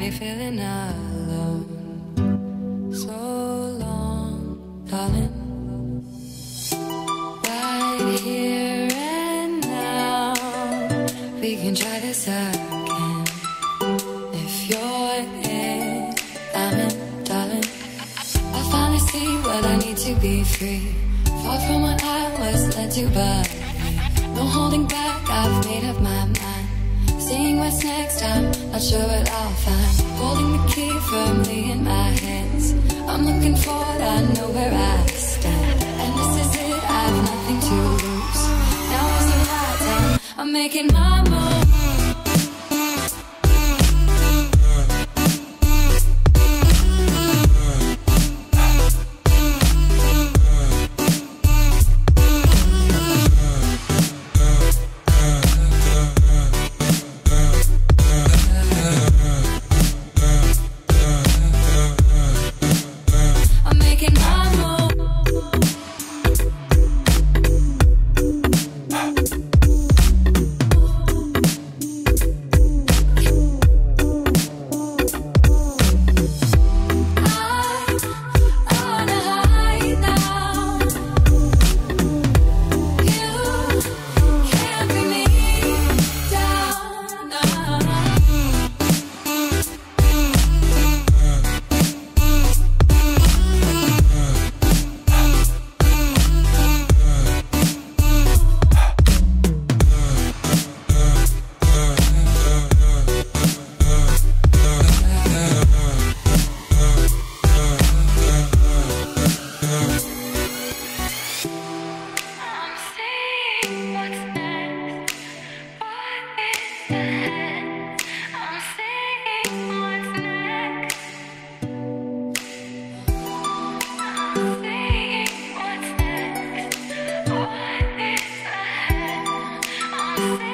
me feeling alone. So long, darling. Right here and now, we can try this again. If you're in, I'm in, darling. I finally see what I need to be free. Far from what I was led to believe. No holding back, I've made up my mind. Seeing what's next, I'm not sure what I'll find. Holding the key firmly in my hands. I'm looking forward, I know where I stand. And this is it, I've nothing to lose. Now is the right time, I'm making my move. Seeing